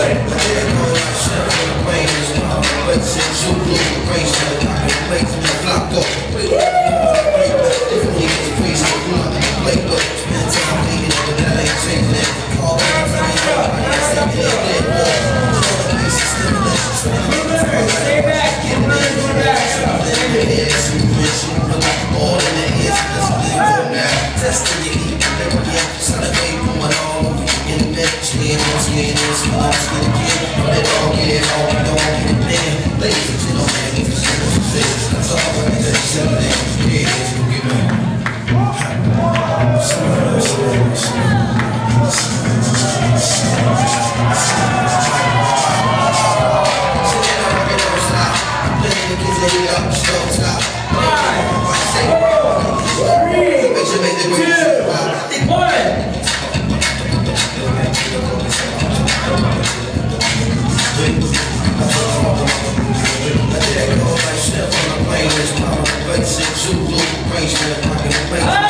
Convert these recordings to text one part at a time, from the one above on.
Yeah. the. Six, two, blue, race, red, pocket, and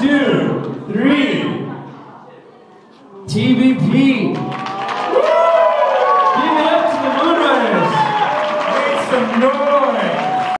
two, three. TVP.